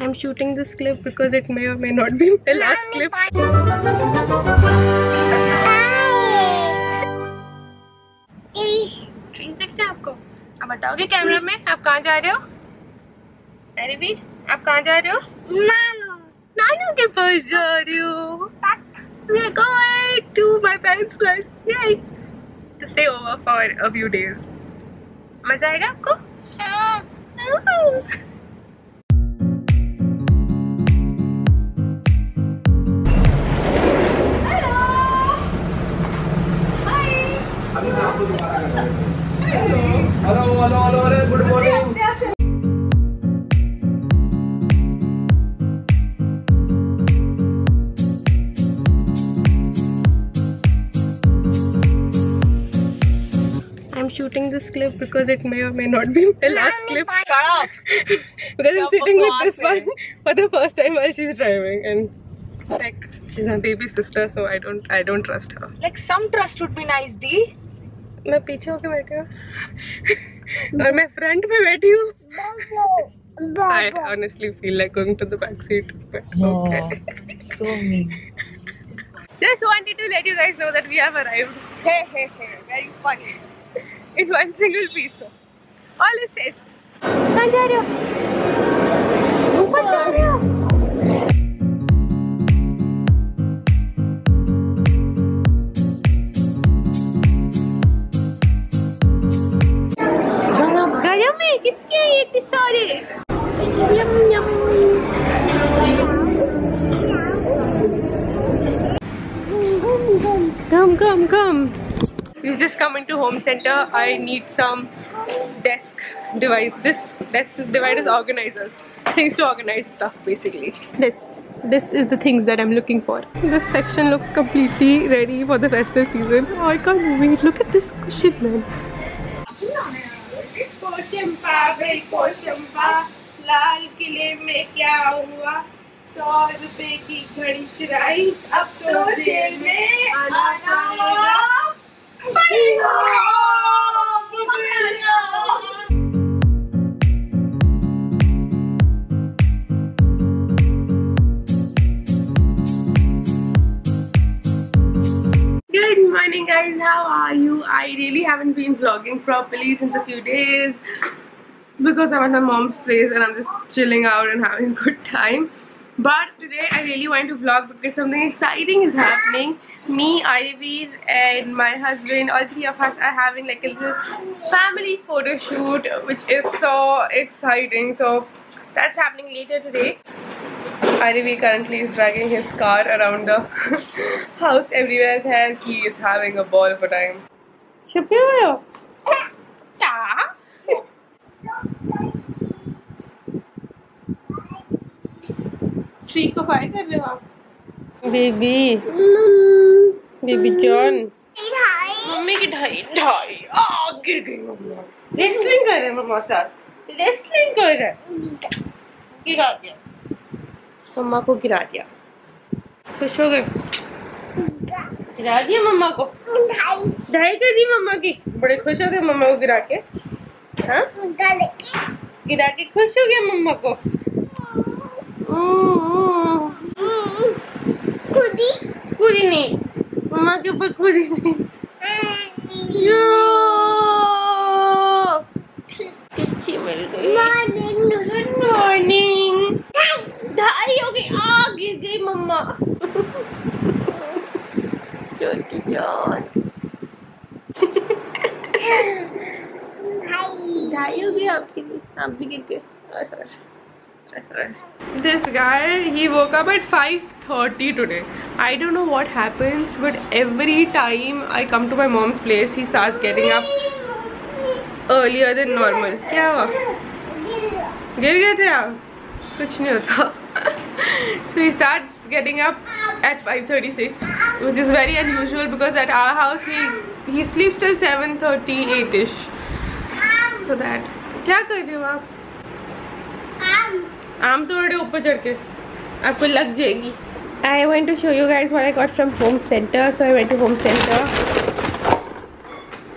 I'm shooting this clip because it may or may not be my last clip. Trees दिख रहे आपको आप बताओगे कैमरा में आप कहाँ जा रहे हो अरे वीर आप कहाँ जा रहे हो नानू नानू के पास जा रहे हो We are going to my parents' place. Yay! To stay over for a few days. मज़ा आएगा आपको? Hello because it may or may not be my last clip. because I'm sitting with this one for the first time while she's driving and like she's my baby sister so I don't I don't trust her. Like some trust would be nice, Dee. मैं पीछे होके बैठी हूँ और मैं front में बैठी हूँ I honestly feel like going to the back seat but okay. So mean. Just wanted to let you guys know that we have arrived. Hey hey hey, very funny. In one single piece. All is safe. center. I need some desk device. This desk device is organizers. Things to organize stuff basically. This this is the things that I'm looking for. This section looks completely ready for the festive season. Oh, I can't wait. Look at this cushion, man. कोशंपा भाई कोशंपा लाल किले में क्या हुआ सौ रुपए की घड़ी चुराई अब तो जेल में आना Guys, how are you? I really haven't been vlogging properly since a few days because I'm at my mom's place and I'm just chilling out and having a good time. But today I really want to vlog because something exciting is happening. Me, Ivy and my husband, all three of us are having like a little family photo shoot which is so exciting. So that's happening later today. Ivy currently is dragging his car around the house everywhere there. He is having a ball of a time. छुपे हुए हो? क्या? Tree को fire कर रहे हो आप? Baby baby John mummy की ढाई ढाई आ गिर गई मम्मा रेसलिंग कर रहे हैं मम्मा साथ रेसलिंग कर रहे हैं गिरा दिया मम्मा को गिरा दिया। खुश हो गए? गिरा दिया मम्मा को? ढाई कर दी मम्मा की। बड़े खुश हो गए मम्मा को गिरा के। हाँ? गिरा के खुश हो गया मम्मा को? कूदी नहीं। मम्मा के ऊपर कूदी नहीं। यो! मिल गई। गुड मॉर्निंग ढाई हो गई आ गिर गई मम्मा छोटी जान ढाई हो गई आपकी आप भी गिर गए This guy, he woke up at 5.30 today. I don't know what happens, but every time I come to my mom's place, he starts getting up earlier than normal. क्या हुआ? गिर गए थे आप? कुछ नहीं होता. so he starts getting up at 5.36, which is very unusual because at our house, he, he sleeps till 7.30, 8ish. So that. क्या कर रहे हो आप? आम तोड़े ऊपर चढ़ के आपको लग जाएगी I went to show you guys what I got from home center so I went to home center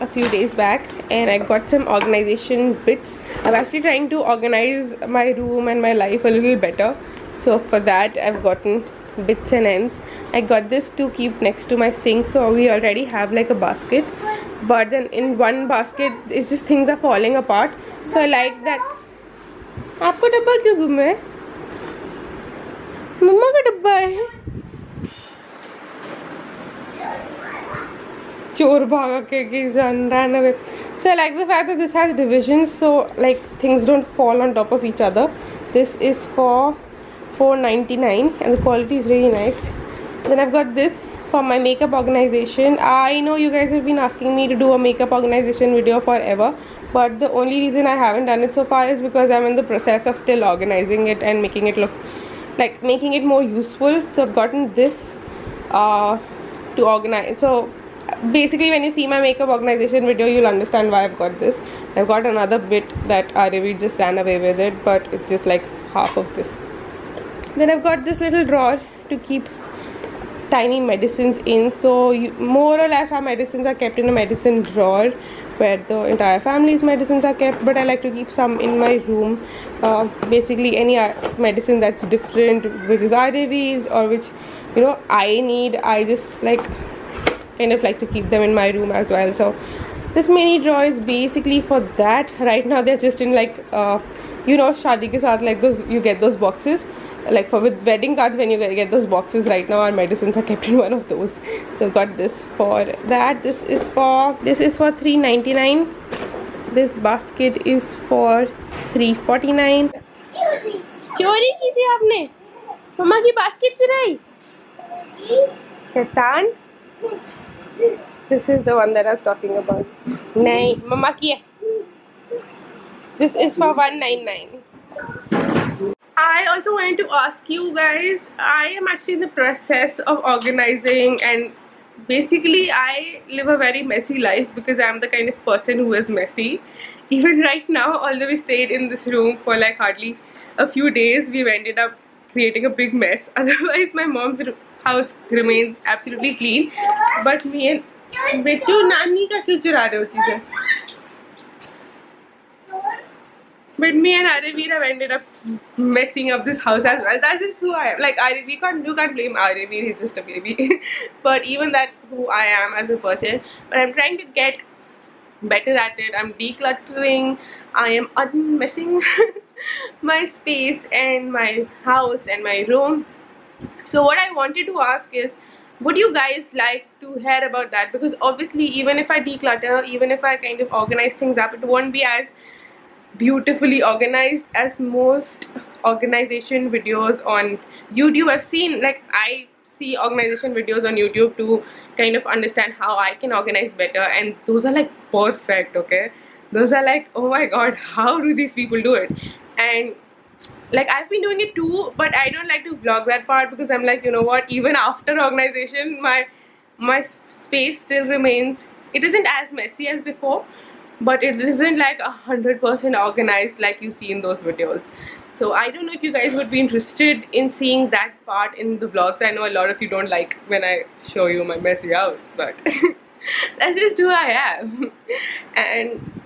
a few days back and I got some organization bits. I'm actually trying to organize my room and my life a little better. So for that I've gotten bits and ends. I got this to keep next to my sink so we already have like a basket. But then in one basket it's just things are falling apart. So I like that. आपको डब्बा क्यों गुम है मम्मा का डब्बा है चोर भागा के he's ran away so i like the fact that this has divisions so like things don't fall on top of each other this is for 4.99 and the quality is really nice. Then i've got this for my makeup organization. I know you guys have been asking me to do a makeup organization video forever but the only reason i haven't done it so far is because i'm in the process of still organizing it and making it look like making it more useful. So i've gotten this uh, to organize so basically when you see my makeup organization video you'll understand why I've got this. I've got another bit that Aravi just ran away with it but it's just like half of this then I've got this little drawer to keep tiny medicines in. So you, more or less our medicines are kept in a medicine drawer where the entire family's medicines are kept but I like to keep some in my room. Uh, basically any uh, medicine that's different which is Aravi's or which you know I need I just like kind of like to keep them in my room as well. So this mini drawer is basically for that. Right now they're just in like uh, you know shadi ke saath like those you get those boxes like for with wedding cards when you get those boxes right now our medicines are kept in one of those so I've got this for that this is for this is for 3.99 this basket is for 3.49 चोरी की थी आपने मम्मा की basket चुराई शैतान this is the one that I was talking about. Nahi, mama ki This is for 199. I also wanted to ask you guys, I am actually in the process of organizing and basically I live a very messy life because I'm the kind of person who is messy. Even right now, although we stayed in this room for like hardly a few days, we've ended up creating a big mess. Otherwise, my mom's house remains absolutely clean. But me and बेटू नानी का क्यों चुरा रहे हो चीजें but me and have ended up messing up this house as well. That is who I am. Like we can't you can't blame Araveer. He's just a baby. but even that, who I am as a person. But I'm trying to get better at it. I'm decluttering. I am unmessing my space and my house and my room. So what I wanted to ask is would you guys like to hear about that because obviously even if I declutter even if I kind of organize things up it won't be as beautifully organized as most organization videos on YouTube. I've seen like I see organization videos on YouTube to kind of understand how I can organize better and those are like perfect okay? Those are like oh my god how do these people do it? And like I've been doing it too but I don't like to vlog that part because I'm like you know what? Even after organization my my space still remains it isn't as messy as before but it isn't like a hundred percent organized like you see in those videos. So I don't know if you guys would be interested in seeing that part in the vlogs. I know a lot of you don't like when I show you my messy house but that's just who I am. And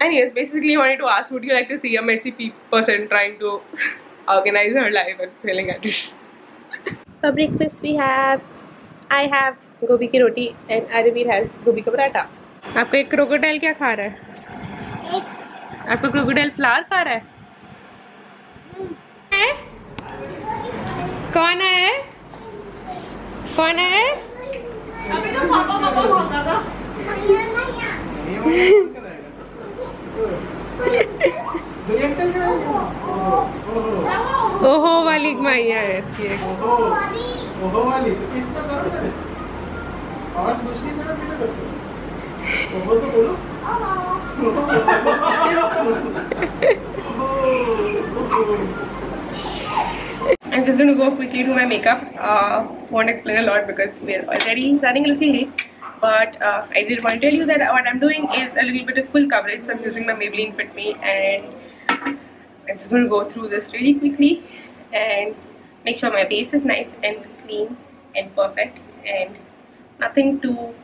anyways basically wanted to ask would you like to see a messy person trying to organize her life and failing at it for breakfast we have I have gobi ki roti and Araveer has gobi ka paratha आपका एक crocodile क्या खा रहा है? आपका crocodile flower खा रहा है? कौन है? कौन है? अभी तो पापा पापा भागा था। ओहो वाली माइया है इसकी एक। ओहो वाली। तो और दूसरी तरफ़ I'm just going to go quickly do my makeup. Uh, won't explain a lot because we're already running a little late. But uh, I did want to tell you that what I'm doing is a little bit of full coverage. So I'm using my Maybelline Fit Me and I'm just to go through this really quickly and make sure my base is nice and clean and perfect and nothing too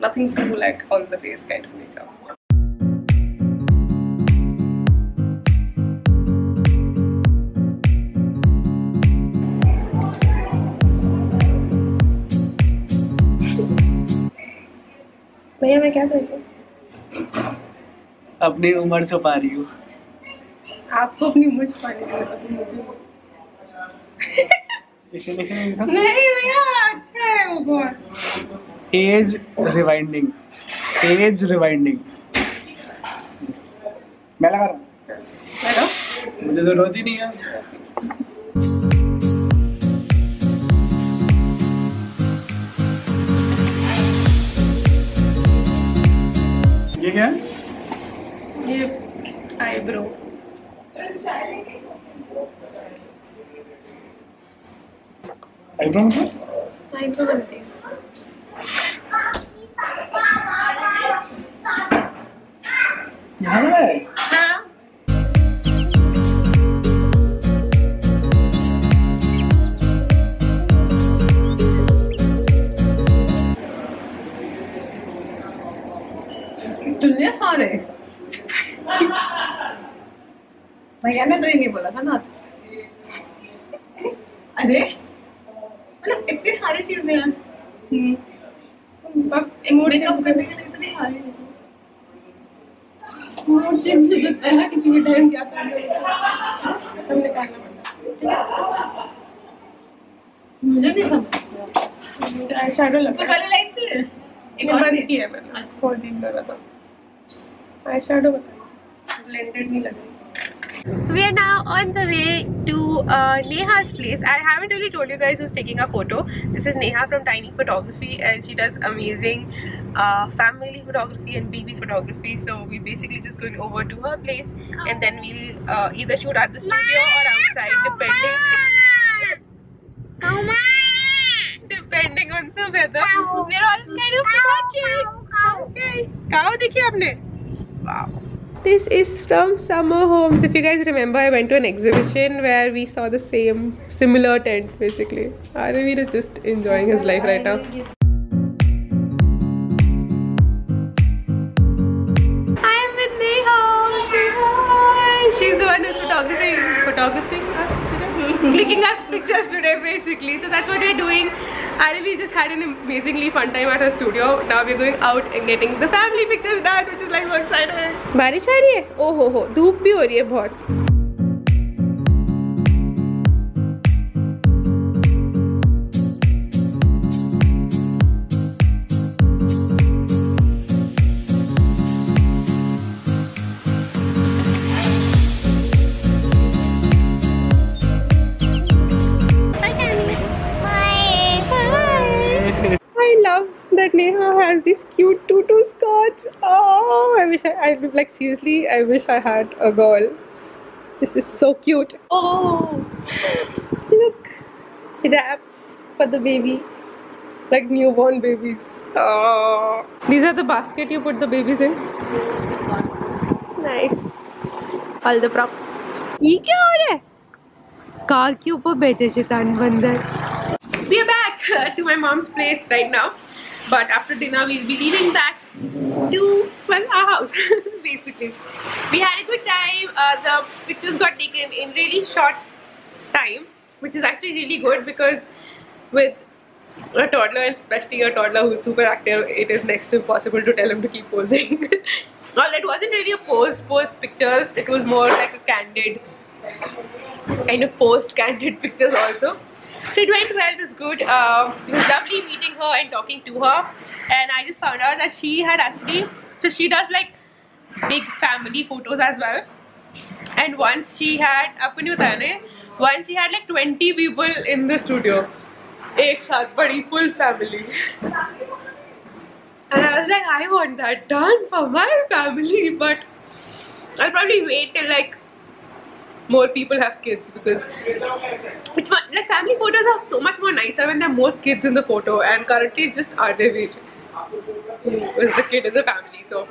nothing to do like on the face kind of makeup. भैया मैं क्या करूँ? अपनी उम्र छुपा रही हूँ। आपको अपनी उम्र छुपाने की ज़रूरत है मुझे। नहीं भैया अच्छा है वो बहुत। एज रिवाइंडिंग एज रिवाइंडिंग मैं लगा रहा हूँ। मुझे ज़रूरत ही नहीं है। ये क्या है ये आईब्रो आईब्रो मतलब आईब्रो है। दुनिया सारे। भैया ने तो ही नहीं बोला था ना। अरे। मतलब इतनी सारी चीज़ें हैं। मेकअप करने के लिए इतनी सारी मूड चेंज हो। जाता है ना किसी भी टाइम क्या करना सब निकालना पड़ता मुझे नहीं समझ आई शेडो तो लगता है। पहले लाइट चाहिए? एक और बार की है मैंने। आज फोर दिन कर था। आई शेडो बता ब्लेंडेड नहीं लगा we are now on the way to uh, Neha's place. I haven't really told you guys who's taking a photo. This is Neha from Tiny Photography and she does amazing uh, family photography and baby photography. So we're basically just going over to her place and then we'll uh, either shoot at the studio or outside depending. Depending on the weather. We're all kind of watching. Okay. Cow, dekhi aapne? This is from Summer Homes. If you guys remember, I went to an exhibition where we saw the same, similar tent basically. Araveer is just enjoying his life right now. I am with Neha. Hi. She's the one who's photographing, photographing us, clicking our pictures today basically. So that's what we're doing. And we just had an amazingly fun time at our studio. Now we're going out and getting the family pictures done, which is like so exciting. बारिश आ रही है Oh ho ho. धूप भी हो रही है बहुत that Neha has these cute tutu skirts. Oh, I wish I, I like seriously, I wish I had a girl. This is so cute. Oh, look, wraps for the baby, like newborn babies. Oh, these are the basket you put the babies in. Nice. All the props. ये क्या हो रहा है? Car के ऊपर बैठे शैतान बंदर we are back uh, to my mom's place right now but after dinner we'll be leaving back to well our house basically. We had a good time. Uh, the pictures got taken in really short time which is actually really good because with a toddler and especially a toddler who's super active it is next to impossible to tell him to keep posing. Well it wasn't really a pose pose pictures. It was more like a candid kind of post candid pictures also so it went well, it was good. Uh, it was lovely meeting her and talking to her. And I just found out that she had actually, so she does like big family photos as well. And once she had, आपको नहीं बताया ना, once she had like 20 people in the studio. एक साथ बड़ी full family. And I was like, I want that done for my family, but I'll probably wait till like more people have kids because it's fun. like family photos are so much more nicer when there are more kids in the photo and currently it's just Araveer who the kid in the family. So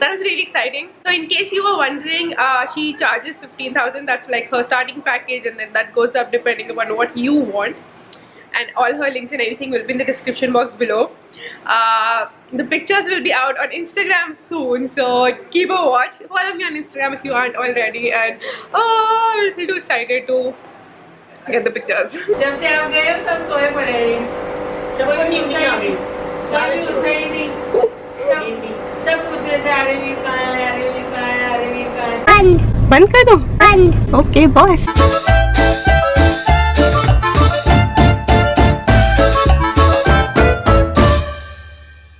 that was really exciting. So in case you were wondering uh, she charges 15,000 that's like her starting package and then that goes up depending upon what you want. And all her links and everything will be in the description box below. Uh, The pictures will be out on Instagram soon, so keep a watch. Follow me on Instagram if you aren't already, and oh, I feel too excited to get the pictures. जब से आप गए सब सोए पड़े हैं कोई भी उठा ही नहीं कोई भी उठा ही नहीं सब सब पूछ रहे थे अरे वीर कहाँ है अरे वीर कहाँ है अरे वीर कहाँ है बंद कर दो बंद ओके बॉस